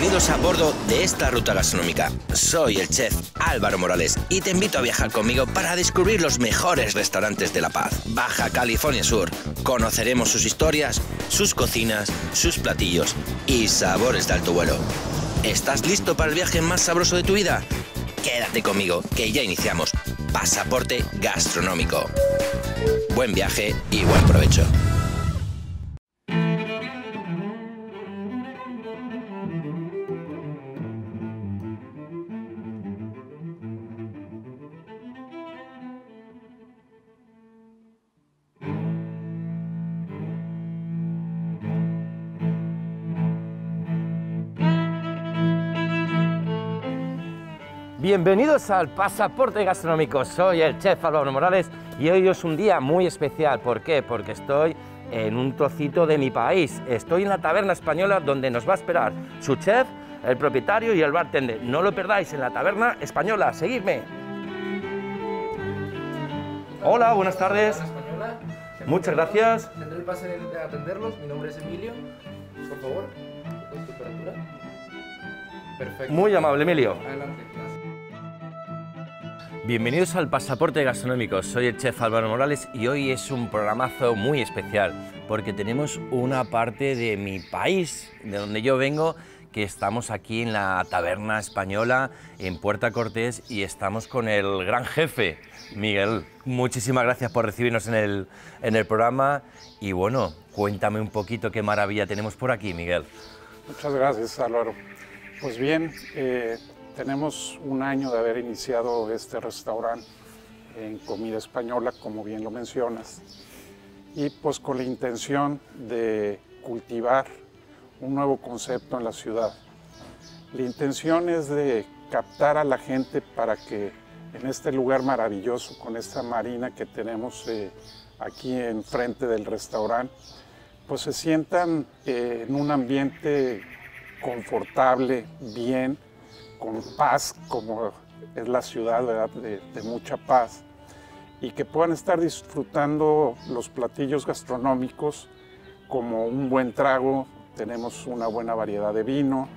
Bienvenidos a bordo de esta ruta gastronómica. Soy el chef Álvaro Morales y te invito a viajar conmigo para descubrir los mejores restaurantes de La Paz, Baja California Sur. Conoceremos sus historias, sus cocinas, sus platillos y sabores de alto vuelo. ¿Estás listo para el viaje más sabroso de tu vida? Quédate conmigo, que ya iniciamos. Pasaporte gastronómico. Buen viaje y buen provecho. Bienvenidos al Pasaporte Gastronómico. Soy el chef Álvaro Morales y hoy es un día muy especial. ¿Por qué? Porque estoy en un trocito de mi país. Estoy en la taberna española donde nos va a esperar su chef, el propietario y el bartender. No lo perdáis en la taberna española. Seguidme. Hola, buenas tardes. Muchas gracias. Tendré el pase de atenderlos. Mi nombre es Emilio. Por favor, temperatura? Perfecto. Muy amable, Emilio. Adelante. Bienvenidos al Pasaporte Gastronómico. Soy el chef Álvaro Morales y hoy es un programazo muy especial porque tenemos una parte de mi país, de donde yo vengo, que estamos aquí en la taberna española en Puerta Cortés y estamos con el gran jefe, Miguel. Muchísimas gracias por recibirnos en el, en el programa y bueno, cuéntame un poquito qué maravilla tenemos por aquí, Miguel. Muchas gracias, Álvaro. Pues bien, eh, tenemos un año de haber iniciado este restaurante en comida española, como bien lo mencionas, y pues con la intención de cultivar un nuevo concepto en la ciudad. La intención es de captar a la gente para que en este lugar maravilloso, con esta marina que tenemos eh, aquí enfrente del restaurante, pues se sientan eh, en un ambiente confortable, bien, con paz, como es la ciudad, ¿verdad? De, de, mucha paz, y que puedan estar disfrutando los platillos gastronómicos como un buen trago, tenemos una buena variedad de vino,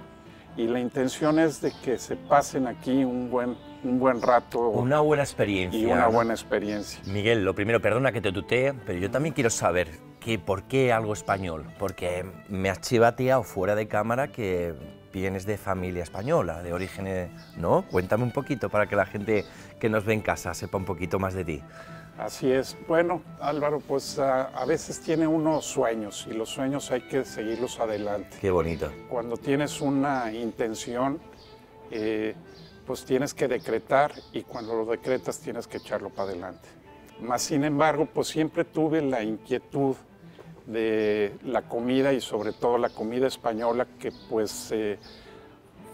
y la intención es de que se pasen aquí un buen, un buen rato. Una buena experiencia. Y una buena experiencia. Miguel, lo primero, perdona que te tutee, pero yo también quiero saber que, por qué algo español, porque me has chivateado fuera de cámara que vienes de familia española, de origen, ¿no? Cuéntame un poquito para que la gente que nos ve en casa sepa un poquito más de ti. Así es. Bueno, Álvaro, pues a, a, veces tiene unos sueños y los sueños hay que seguirlos adelante. Qué bonito. Cuando tienes una intención, eh, pues tienes que decretar y cuando lo decretas tienes que echarlo para adelante. Más sin embargo, pues siempre tuve la inquietud de la comida y sobre todo la comida española que pues eh,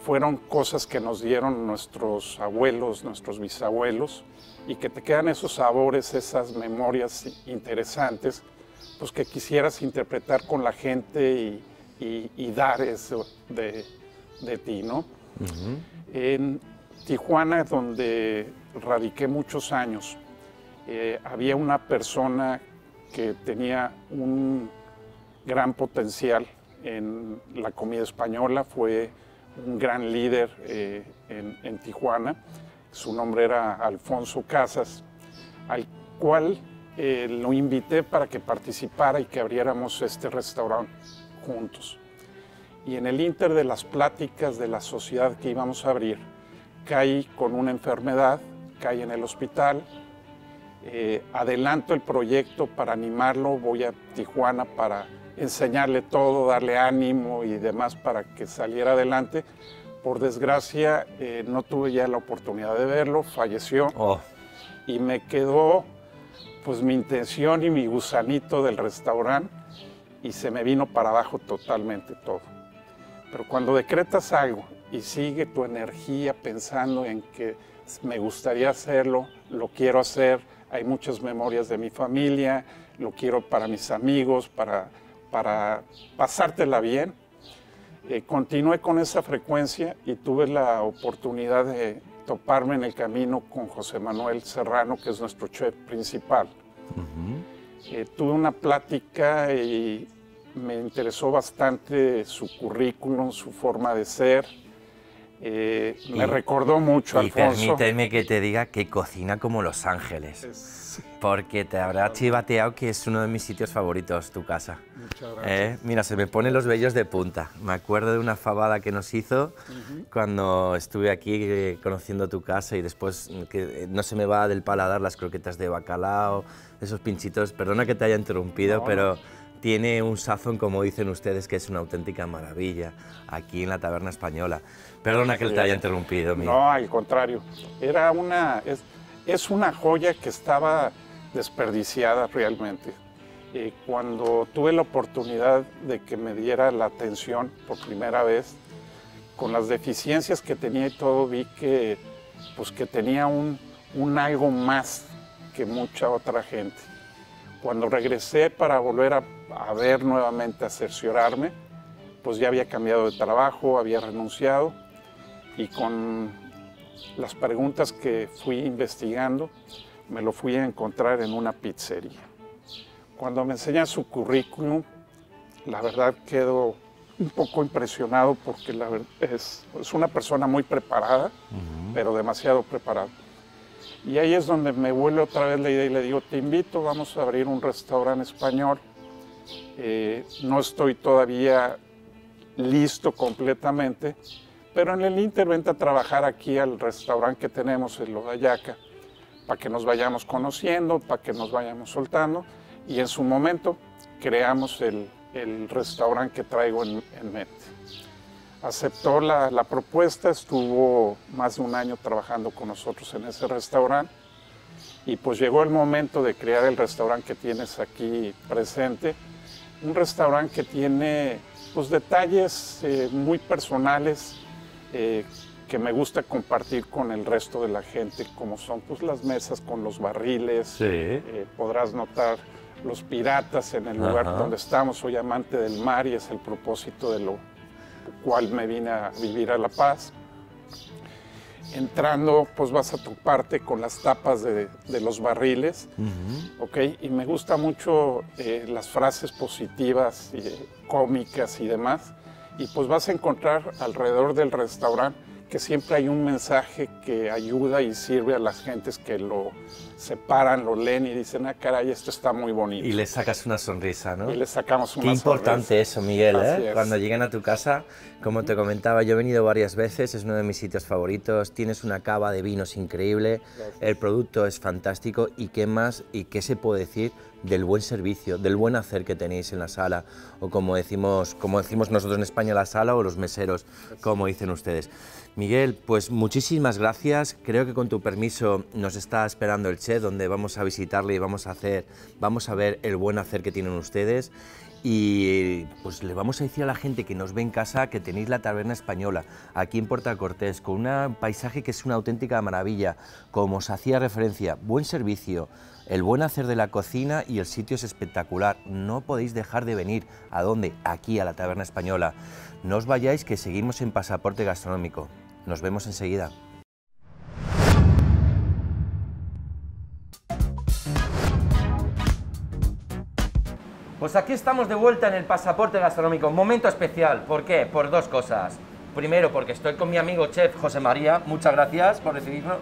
fueron cosas que nos dieron nuestros abuelos, nuestros bisabuelos y que te quedan esos sabores, esas memorias interesantes, pues que quisieras interpretar con la gente y, y, y dar eso de, de ti, ¿no? Uh -huh. En Tijuana, donde radiqué muchos años, eh, había una persona que tenía un gran potencial en la comida española, fue un gran líder eh, en, Tijuana, su nombre era Alfonso Casas, al cual eh, lo invité para que participara y que abriéramos este restaurante juntos. Y en el inter de las pláticas de la sociedad que íbamos a abrir, caí con una enfermedad, caí en el hospital, eh, adelanto el proyecto para animarlo, voy a Tijuana para enseñarle todo, darle ánimo y demás para que saliera adelante. Por desgracia, eh, no tuve ya la oportunidad de verlo, falleció Oh, y me quedó pues mi intención y mi gusanito del restaurante y se me vino para abajo totalmente todo. Pero cuando decretas algo y sigue tu energía pensando en que me gustaría hacerlo, lo quiero hacer, hay muchas memorias de mi familia, lo quiero para mis amigos, para, para pasártela bien. Eh, continué con esa frecuencia y tuve la oportunidad de toparme en el camino con José Manuel Serrano, que es nuestro chef principal. ujú. Eh, tuve una plática y me interesó bastante su currículum, su forma de ser. Eh, me Y- recordó mucho a Y Alfonso. permíteme que te diga que cocina como Los Ángeles. Es- Porque te habrá chivateado que es uno de mis sitios favoritos, tu casa. Muchas gracias. ¿Eh? Mira, se me ponen los vellos de punta. Me acuerdo de una fabada que nos hizo cuando estuve aquí eh, conociendo tu casa y después mm, que no se me va del paladar las croquetas de bacalao, esos pinchitos. Perdona que te haya interrumpido, No, no. Tiene un sazón, como dicen ustedes, que es una auténtica maravilla aquí en la taberna española. Perdona que te haya interrumpido, Miguel. No, al contrario. Era una, es, es una joya que estaba desperdiciada realmente. Eh, cuando tuve la oportunidad de que me diera la atención por primera vez, con las deficiencias que tenía y todo, vi que, pues, que tenía un, un algo más que mucha otra gente. Cuando regresé para volver a, a ver nuevamente, a cerciorarme, pues ya había cambiado de trabajo, había renunciado y con las preguntas que fui investigando, me lo fui a encontrar en una pizzería. Cuando me enseña su currículum, la verdad quedo un poco impresionado porque la es, es una persona muy preparada, pero demasiado preparada. Y ahí es donde me vuelve otra vez la idea y le digo, te invito, vamos a abrir un restaurante español. Eh, no estoy todavía listo completamente, pero en el Inter vente a trabajar aquí al restaurante que tenemos en Lodayaca, para que nos vayamos conociendo, para que nos vayamos soltando, y en su momento creamos el, el restaurante que traigo en, en mente. Aceptó la, la propuesta, estuvo más de un año trabajando con nosotros en ese restaurante, y pues llegó el momento de crear el restaurante que tienes aquí presente, un restaurante que tiene pues, detalles eh, muy personales eh, que me gusta compartir con el resto de la gente, como son pues, las mesas con los barriles. Sí. Eh, podrás notar los piratas en el lugar Ajá. donde estamos. Soy amante del mar y es el propósito de lo cual me vine a vivir a La Paz. Entrando, pues vas a toparte con las tapas de, de los barriles. ¿ok? Y me gusta mucho eh, las frases positivas, y, eh, cómicas y demás. Y pues vas a encontrar alrededor del restaurante que siempre hay un mensaje que ayuda y sirve a las gentes que lo separan, lo leen y dicen, ah, caray, esto está muy bonito. Y le sacas una sonrisa, ¿no? Y le sacamos una Qué importante sonrisa. eso, Miguel, ¿eh? es. Cuando lleguen a tu casa, como te comentaba, yo he venido varias veces, es uno de mis sitios favoritos, tienes una cava de vinos increíble, el producto es fantástico y qué más y qué se puede decir del buen servicio, del buen hacer que tenéis en la sala o como decimos, como decimos nosotros en España la sala o los meseros, como dicen ustedes. Miguel, pues muchísimas gracias. Creo que con tu permiso nos está esperando el chef donde vamos a visitarle y vamos a hacer, vamos a ver el buen hacer que tienen ustedes y pues le vamos a decir a la gente que nos ve en casa que tenéis la taberna española aquí en Puerto Cortés con un paisaje que es una auténtica maravilla, como os hacía referencia, buen servicio, el buen hacer de la cocina y el sitio es espectacular. No podéis dejar de venir. ¿A dónde? Aquí a la taberna española. No os vayáis que seguimos en pasaporte gastronómico. Nos vemos enseguida. Pues aquí estamos de vuelta en el pasaporte gastronómico. Momento especial. ¿Por qué? Por dos cosas. Primero, porque estoy con mi amigo chef José María. Muchas gracias por recibirnos.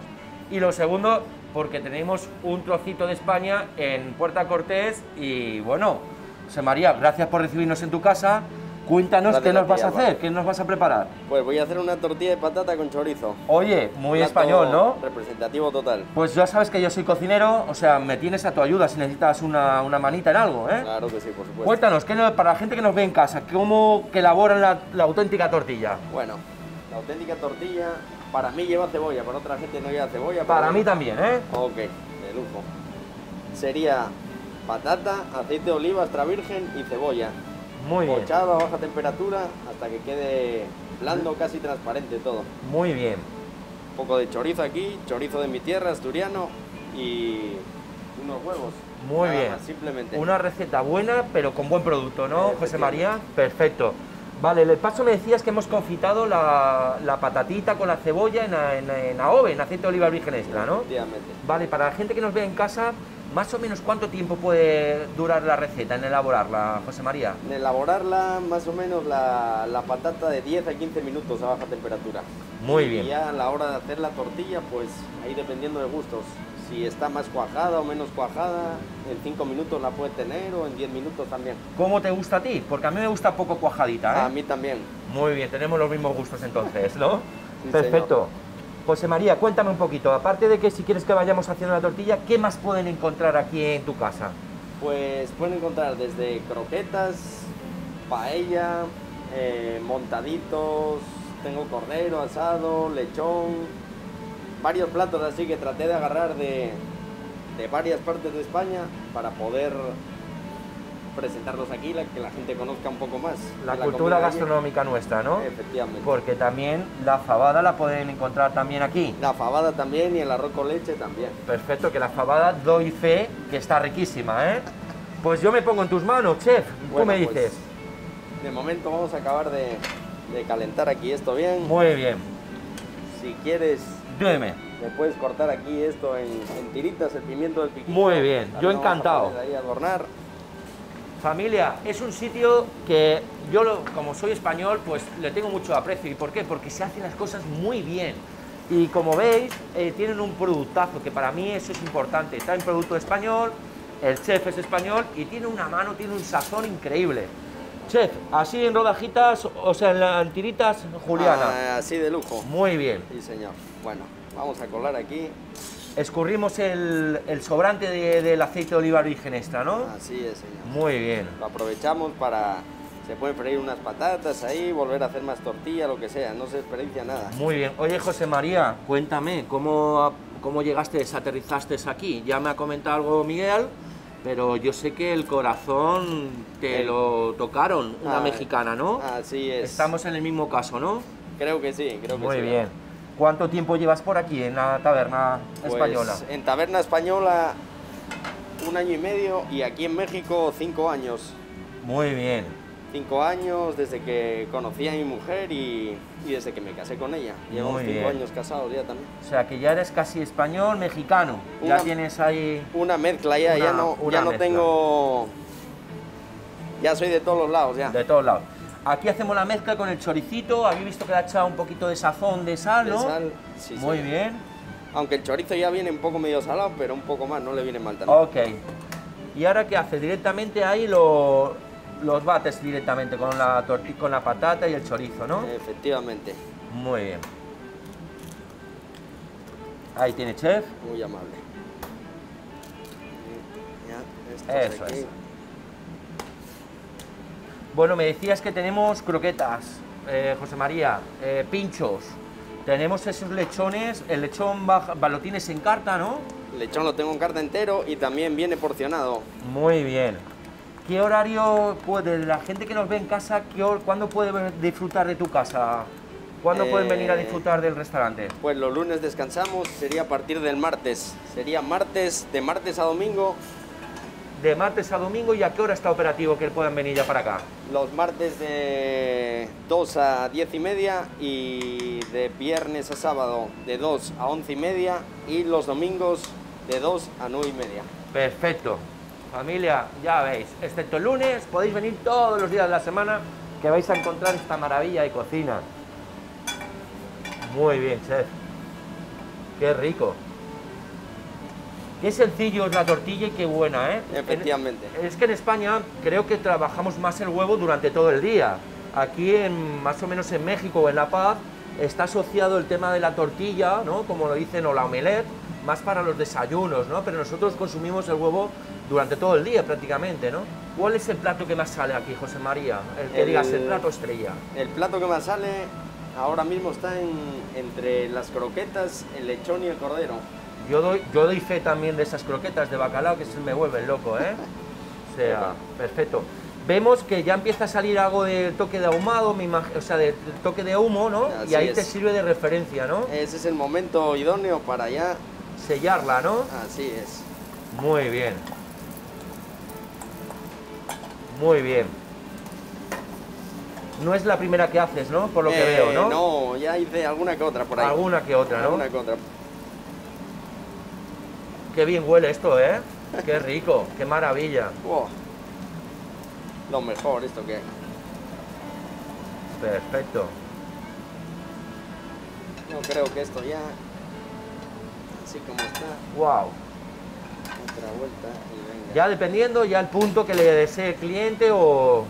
Y lo segundo, porque tenemos un trocito de España en Puerta Cortés. Y bueno, José María, gracias por recibirnos en tu casa. Cuéntanos qué nos vas a hacer, qué nos vas a preparar. Pues voy a hacer una tortilla de patata con chorizo. Oye, muy español, ¿no? Representativo total. Pues ya sabes que yo soy cocinero, o sea, me tienes a tu ayuda si necesitas una, una manita en algo, ¿eh? Claro que sí, por supuesto. Cuéntanos, ¿qué para la gente que nos ve en casa, ¿cómo que elaboran la, la auténtica tortilla? Bueno, la auténtica tortilla para mí lleva cebolla, para otra gente no lleva cebolla. Para bueno. mí también, ¿eh? Ok, de lujo. Sería patata, aceite de oliva extra virgen y cebolla. Muy bien, Pochado a baja temperatura hasta que quede blando, casi transparente todo. muy bien. Un poco de chorizo aquí, chorizo de mi tierra, asturiano y unos huevos. Muy Nada bien. más, simplemente. Una receta buena, pero con buen producto, ¿no, José. María? Perfecto. Vale, el paso me decías que hemos confitado la, la patatita con la cebolla en, en, en AOVE, en aceite de oliva virgen extra, ¿no? Efectivamente. Vale, para la gente que nos ve en casa, Más o menos, ¿cuánto tiempo puede durar la receta en elaborarla, José María? En elaborarla, más o menos la, la patata de 10 a 15 minutos a baja temperatura. Muy Y bien. ya a la hora de hacer la tortilla, pues ahí dependiendo de gustos. Si está más cuajada o menos cuajada, en 5 minutos la puede tener o en 10 minutos también. ¿Cómo te gusta a ti? Porque a mí me gusta poco cuajadita, ¿eh? A mí también. Muy bien, tenemos los mismos gustos entonces, ¿no? Sí, Perfecto. José María, cuéntame un poquito, aparte de que si quieres que vayamos haciendo la tortilla, ¿qué más pueden encontrar aquí en tu casa? Pues pueden encontrar desde croquetas, paella, eh, montaditos, tengo cordero, asado, lechón, varios platos así que traté de agarrar de, de varias partes de España para poder presentarlos aquí, la- que la gente conozca un poco más. La, de cultura gastronómica nuestra, ¿no? Efectivamente. Porque también la fabada la pueden encontrar también aquí. La fabada también y el arroz con leche también. Perfecto, que la fabada doy fe que está riquísima, ¿eh? Pues yo me pongo en tus manos, chef. Tú Bueno, me pues, dices. de momento vamos a acabar de, de calentar aquí esto bien. Muy bien. Si quieres Dime. Me puedes cortar aquí esto en, en tiritas, el pimiento del piquillo. Muy bien, yo encantado. Ahí a adornar. Familia, es un sitio que yo, lo- como soy español, pues le tengo mucho aprecio. ¿Y por qué? Porque se hacen las cosas muy bien. Y como veis, eh, tienen un productazo, que para mí eso es importante. Traen producto español, el chef es español y tiene una mano, tiene un sazón increíble. Chef, así en rodajitas, o sea, en, la- en tiritas, Juliana. Ah, así de lujo. Muy bien. Sí, señor. Bueno, vamos a colar aquí. Escurrimos el, el sobrante de- del aceite de oliva virgen extra, ¿no? Así es, señor. Muy bien. Lo aprovechamos para... Se pueden freír unas patatas ahí, volver a hacer más tortilla, lo que sea. No se desperdicia nada. Muy bien. Oye, José María, cuéntame, ¿cómo, cómo llegaste, aterrizaste aquí? Ya me ha comentado algo Miguel, pero yo sé que el corazón te El- lo tocaron, una Ah, mexicana, ¿no? Así es. Estamos en el mismo caso, ¿no? Creo que sí, creo que Muy sí. bien. ¿Cuánto tiempo llevas por aquí en la taberna Pues, española? En Taberna Española un año y medio y aquí en México cinco años. Muy bien. Cinco años desde que conocí a mi mujer y, y desde que me casé con ella. Llevamos cinco años casados ya también. O sea, que ya eres casi español, mexicano. Ya tienes ahí... Una mezcla ya, ya no, ya no mezcla. tengo... Ya soy de todos los lados ya. De todos lados. Aquí hacemos la mezcla con el choricito. Habéis visto que le ha echado un poquito de sazón de sal, De ¿no? sal, sí, Muy sí. bien. Aunque el chorizo ya viene un poco medio salado, pero un poco más, no le viene mal también. Ok. ¿Y ahora qué haces? Directamente ahí lo- los bates directamente con la, torti- con la patata y el chorizo, ¿no? Efectivamente, Muy bien. Ahí tiene chef. muy amable. Ya, Eso aquí. es. Bueno, me decías que tenemos croquetas, eh, José María, eh, pinchos. Tenemos esos lechones, el lechón lo tienes en carta, ¿no? El lechón lo tengo en carta entero y también viene porcionado. Muy bien. ¿Qué horario puede, la gente que nos ve en casa, qué hor- cuándo puede disfrutar de tu casa? ¿Cuándo pueden venir a Eh, disfrutar del restaurante? Pues los lunes descansamos, sería a partir del martes. Sería martes, de martes a domingo. De martes a domingo y a qué hora está operativo que puedan venir ya para acá. Los martes de 2 a 10 y media y de viernes a sábado de 2 a 11 y media y los domingos de 2 a 9 y media. Perfecto. Familia, ya veis, excepto el lunes, podéis venir todos los días de la semana que vais a encontrar esta maravilla de cocina. Muy bien, chef. Qué rico. Qué sencillo es la tortilla y qué buena, ¿eh? Efectivamente. En- es que en España creo que trabajamos más el huevo durante todo el día. Aquí, en, más o menos en México o en La Paz, está asociado el tema de la tortilla, ¿no? Como lo dicen, o la omelette, más para los desayunos, ¿no? Pero nosotros consumimos el huevo durante todo el día prácticamente, ¿no? ¿Cuál es el plato que más sale aquí, José María? El que El- digas, el plato estrella. El plato que más sale ahora mismo está en- entre las croquetas, el lechón y el cordero. Yo doy, yo doy fe también de esas croquetas de bacalao que se me vuelven loco, ¿eh? O sea, perfecto. Vemos que ya empieza a salir algo del toque de ahumado, me o sea, del toque de humo, ¿no? Así y ahí es. te sirve de referencia, ¿no? Ese es el momento idóneo para ya. Sellarla, ¿no? Así es. Muy bien. Muy bien. No es la primera que haces, ¿no? Por lo que Eh, veo, ¿no? No, ya hice alguna que otra por ahí. Alguna que otra, ¿no? Alguna que otra. Qué bien huele esto, ¿eh? Qué rico, qué maravilla. Wow. Lo mejor esto que hay. Perfecto. No creo que esto ya, así como está, Wow. otra vuelta. Ya dependiendo ya el punto que le desee el cliente o...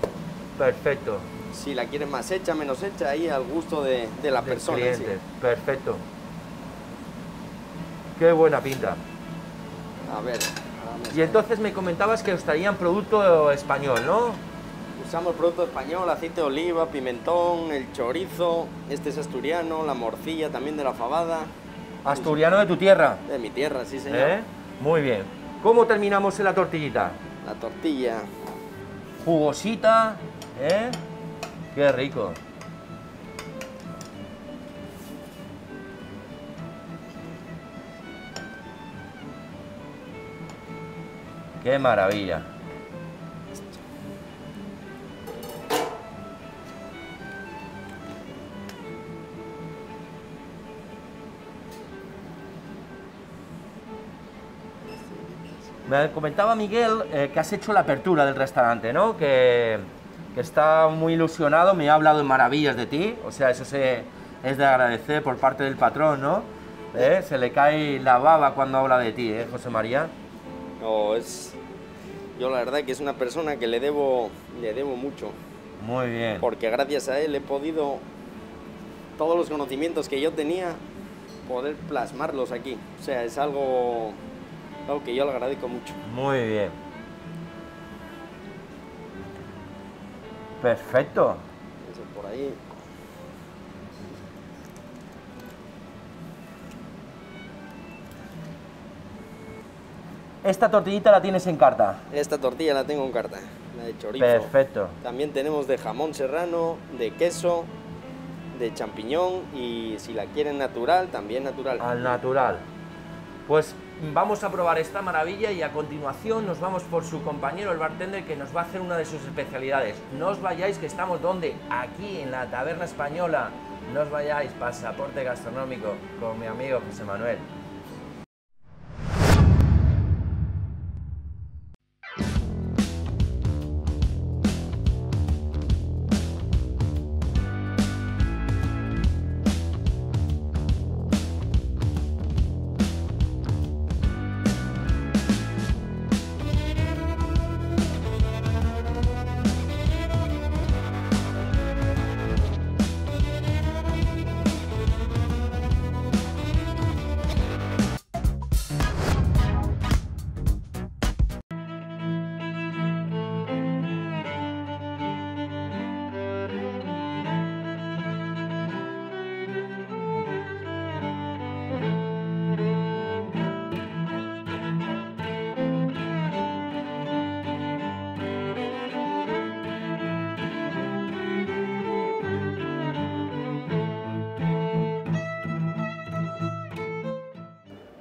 Perfecto. Si la quieres más hecha, menos hecha, ahí al gusto de, de la del persona. sí. cliente. Perfecto. Qué buena pinta. A ver. Y entonces me comentabas que os traían producto español, ¿no? usamos producto español, aceite de oliva, pimentón, el chorizo, este es asturiano, la morcilla también de la fabada, Asturiano de tu tierra. de mi tierra, sí señor. ¿eh? Muy bien. ¿Cómo terminamos en la tortillita? La tortilla, Jugosita, ¿eh? Qué rico. Qué maravilla. Me comentaba Miguel eh, que has hecho la apertura del restaurante, ¿no? Que, que está muy ilusionado, me ha hablado en maravillas de ti, o sea, eso se, es de agradecer por parte del patrón, ¿no? ¿Eh? Se le cae la baba cuando habla de ti, ¿eh, José María? no, es... Yo la verdad que es una persona que le debo, le debo mucho, Muy bien. porque gracias a él he podido, todos los conocimientos que yo tenía, poder plasmarlos aquí. O sea, es algo, algo que yo le agradezco mucho. Muy bien. Perfecto. Eso por ahí. Esta tortillita la tienes en carta. Esta tortilla la tengo en carta, la de chorizo. Perfecto. También tenemos de jamón serrano, de queso, de champiñón y si la quieren natural, también natural. Al natural. Pues vamos a probar esta maravilla y a continuación nos vamos por su compañero, el bartender, que nos va a hacer una de sus especialidades. No os vayáis, que estamos donde? Aquí en la taberna española. No os vayáis, pasaporte gastronómico con mi amigo José Manuel.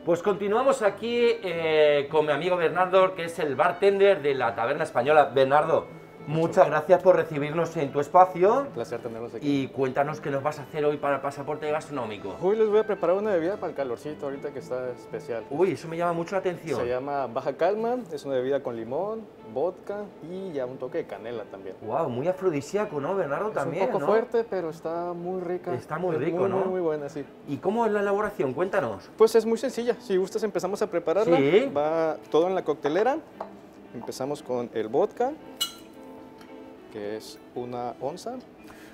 Pues continuamos aquí eh, con mi amigo Bernardo, que es el bartender de la taberna española. Bernardo, muchas gracias por recibirnos en tu espacio Un placer tenerlos aquí. y cuéntanos qué nos vas a hacer hoy para el pasaporte gastronómico. Hoy les voy a preparar una bebida para el calorcito ahorita que está especial. Uy, eso me llama mucho la atención. Se llama Baja Calma, es una bebida con limón, vodka y ya un toque de canela también. Wow, muy afrodisíaco, ¿no, Bernardo? También, es un poco ¿no? fuerte, pero está muy rica. Está muy rico, muy, ¿no? Muy, muy buena, sí. ¿Y cómo es la elaboración? Cuéntanos. Pues es muy sencilla. Si gustas empezamos a prepararla. Sí. Va todo en la coctelera. Empezamos con el vodka, que es una onza.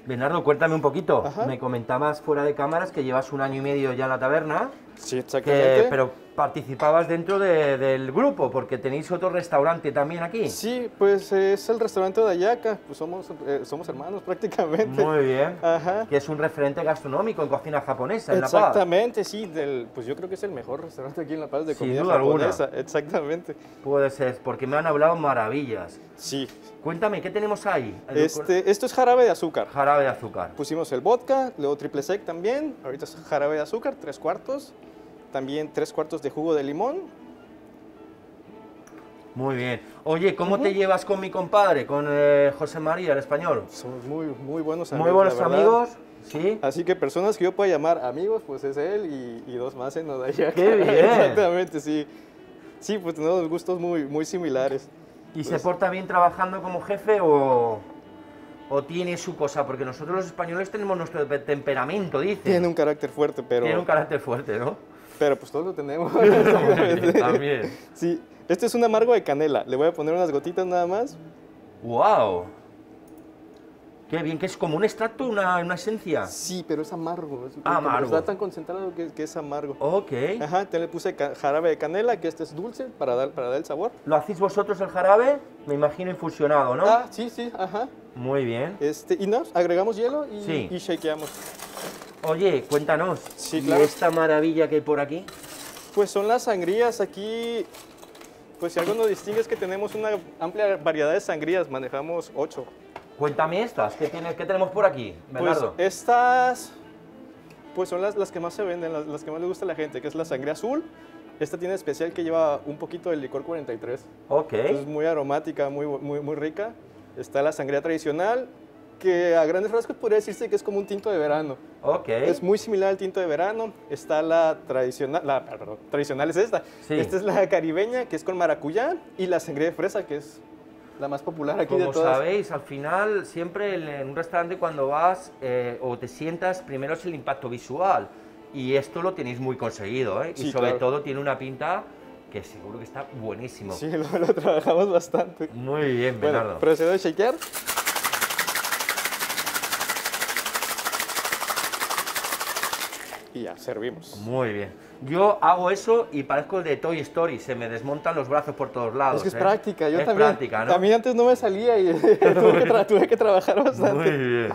Bernardo, cuéntame un poquito. Ajá. Me comentabas fuera de cámaras que llevas un año y medio ya en la taberna, Sí, que- exactamente. pero participabas dentro de- del grupo, porque tenéis otro restaurante también aquí. Sí, pues es el restaurante de Ayaca. Pues somos, eh, somos hermanos prácticamente. Muy bien. Ajá. Que es un referente gastronómico en cocina japonesa en La Paz. Exactamente, sí, del, pues yo creo que es el mejor restaurante aquí en La Paz de Sin comida duda alguna. japonesa. Exactamente. Puede ser, porque me han hablado maravillas. Sí. Cuéntame, ¿qué tenemos ahí? Este, esto es jarabe de azúcar. Jarabe de azúcar. Pusimos el vodka, luego triple sec también. Ahorita es jarabe de azúcar, tres cuartos. También tres cuartos de jugo de limón. Muy bien. Oye, ¿cómo te llevas con mi compadre, con eh, José María, el español? Somos muy, muy buenos amigos. Muy buenos amigos, ¿sí? Así que personas que yo pueda llamar amigos, pues es él y, y dos más en Odaya. ¡Qué bien! Exactamente, sí. Sí, pues tenemos gustos muy, muy similares. ¿Y se porta bien trabajando como jefe o, o tiene su cosa? Porque nosotros los españoles tenemos nuestro pe- temperamento, dice. Tiene un carácter fuerte, pero, Tiene un carácter fuerte, ¿no? Pero pues todos lo tenemos. También. Sí, este es un amargo de canela. Le voy a poner unas gotitas nada más. ¡Wow! Qué bien, que es como un extracto, una, una esencia. Sí, pero es amargo. es- Amargo. Está tan concentrado que, que es amargo. Ok. Ajá, te le puse jarabe de canela, que este es dulce para dar, para dar el sabor. ¿Lo hacéis vosotros el jarabe? Me imagino infusionado, ¿no? Ah, sí, sí, ajá. Muy bien. Este, y nos agregamos hielo y, Sí. y shakeamos. Oye, cuéntanos. Sí, ¿Y esta maravilla que hay por aquí? Pues son las sangrías aquí. Pues si algo nos distingue es que tenemos una amplia variedad de sangrías, manejamos ocho. Cuéntame estas, ¿qué, tiene, qué tenemos por aquí, Pues Bernardo? estas, pues son las, las que más se venden, las, las que más le gusta a la gente, que es la sangría azul. Esta tiene especial que lleva un poquito de licor 43. ok. Es muy aromática, muy, muy, muy rica. Está la sangría tradicional, que a grandes rasgos podría decirse que es como un tinto de verano. Ok. Es muy similar al tinto de verano. Está la tradicional, la perdón, tradicional es esta. Sí. Esta es la caribeña, que es con maracuyá, y la sangría de fresa, que es la más popular aquí de Como todas. sabéis, al final, siempre en- un restaurante cuando vas eh, o te sientas, primero es el impacto visual. Y esto lo tenéis muy conseguido, ¿eh? y Sí, sobre claro. todo tiene una pinta que seguro que está buenísimo. Sí, lo, lo trabajamos bastante. Muy bien, Bueno, Bernardo. procedo a shakear. Y ya, servimos. Muy bien. Yo hago eso y parezco el de Toy Story, se me desmontan los brazos por todos lados. Es que es ¿eh? práctica, yo es también. práctica, ¿no? A mí antes no me salía y tuve, que tuve que trabajar bastante. Muy bien.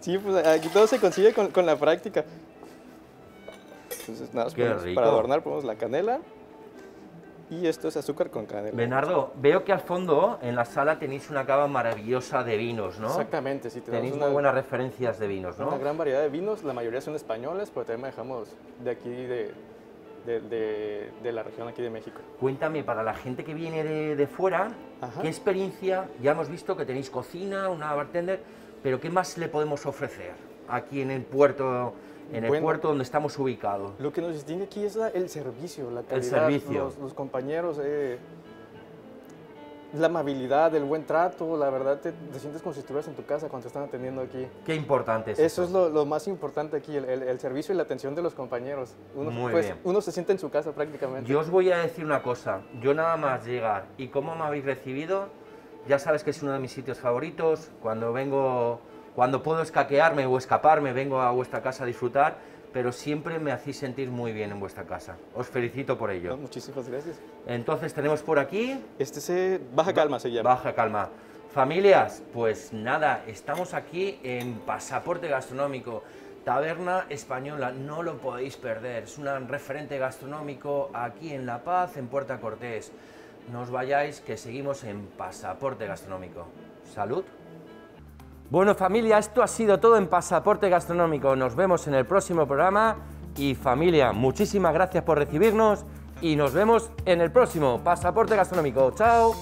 Sí, pues aquí todo se consigue con, con la práctica. Entonces, nada, Qué rico. para adornar ponemos la canela. Y esto es azúcar con canela. Bernardo, veo que al fondo en la sala tenéis una cava maravillosa de vinos, ¿no? Exactamente, sí, tenemos Tenéis una, muy buenas referencias de vinos, ¿no? una gran variedad de vinos. La mayoría son españoles, pero también manejamos de aquí, de, de, de- de la región aquí de México. Cuéntame, para la gente que viene de, de fuera, Ajá. ¿qué experiencia? Ya hemos visto que tenéis cocina, una bartender, pero ¿qué más le podemos ofrecer aquí en el puerto, en el Bueno. puerto donde estamos ubicados? Lo que nos distingue aquí es la- el servicio, la calidad, servicio. Los, los compañeros, eh, la amabilidad, el buen trato, la verdad te, te sientes como si estuvieras en tu casa cuando te están atendiendo aquí. Qué importante es Eso es lo, lo más importante aquí, el, el- el servicio y la atención de los compañeros. Uno, Muy pues, bien. uno se siente en su casa prácticamente. Yo os voy a decir una cosa, yo nada más llegar y cómo me habéis recibido, ya sabes que es uno de mis sitios favoritos, cuando vengo, cuando puedo escaquearme o escaparme, vengo a vuestra casa a disfrutar, pero siempre me hacéis sentir muy bien en vuestra casa. Os felicito por ello. Muchísimas gracias. Entonces tenemos por aquí Este se baja calma se llama. Baja calma. Familias, pues nada, estamos aquí en Pasaporte Gastronómico, Taberna Española, no lo podéis perder, es un referente gastronómico aquí en La Paz, en Puerta Cortés. No os vayáis, que seguimos en Pasaporte Gastronómico. Salud. Bueno familia, esto ha sido todo en Pasaporte Gastronómico. Nos vemos en el próximo programa y familia, muchísimas gracias por recibirnos y nos vemos en el próximo Pasaporte Gastronómico. Chao.